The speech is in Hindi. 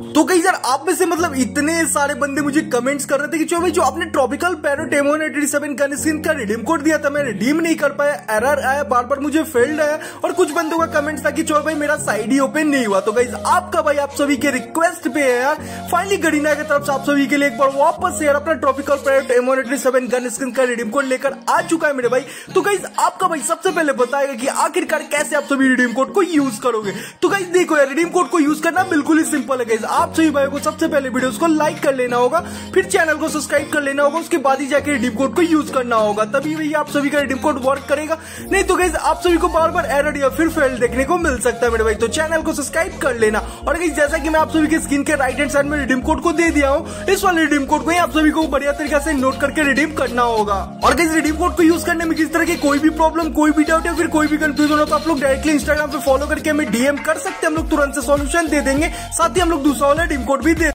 तो कई यार आप में से मतलब इतने सारे बंदे मुझे कमेंट्स कर रहे थे कि चो भाई, जो आपने ट्रॉपिकल पैरोटेमोन सेवन गन स्किन का रिडीम कोड दिया था, मैं रिडीम नहीं कर पाया एरर आया बार बार मुझे फेल्ड आया और कुछ बंदों का कमेंट्स था कि चो भाई, मेरा साइड ही ओपन नहीं हुआ। तो गाइज़ आपका भाई, आप सभी के रिक्वेस्ट पे है यार। फाइनली गरीना की तरफ़ से आप सभी के लिए एक बार वापस से यार अपना ट्रॉपिकल पैरोटेमोन सेवन गन स्किन का रिडीम कोड लेकर आ चुका है मेरे भाई। तो गाइज़ आपका भाई सबसे पहले बताएगा कि आखिरकार कैसे आप सभी रिडीम कोड को यूज़ करोगे। तो गाइज़ देखो यार रिडीम कोड को यूज़ करना बिल्कुल ही सिंपल है गाइज़ आप सभी भाई को सबसे पहले वीडियो को लाइक कर लेना होगा, फिर चैनल को सब्सक्राइब कर लेना होगा, उसके बाद ही जाके रिडीम कोड को यूज़ करना होगा। तभी भैया आप सभी का रिडीम कोड वर्क करेगा। नहीं तो गाइज़ आप सभी को बार बार एरर या फिर फेल देखने को मिल सकता है मेरे भाई। तो चैनल को सब्सक्राइब कर लेना। और गाइज़ जैसा कि मैं आप सभी के स्क्रीन के राइट हैंड साइड में रिडीम कोड को दे दिया हूँ, इस वाले रिडीम कोड को आप सभी को बढ़िया तरीके से नोट करके रिडीम करना होगा। और गाइज़ रिडीम कोड को यूज़ करने में किसी तरह की कोई भी प्रॉब्लम कोई भी डाउट या फिर कोई भी कंफ्यूजन हो तो आप लोग डायरेक्टली इंस्टाग्राम पे फॉलो करके हमें डीएम कर सकते हैं। हम लोग तुरंत से सॉल्यूशन दे देंगे। साथ ही हम लोग दूसरा वाला इमकोट भी दे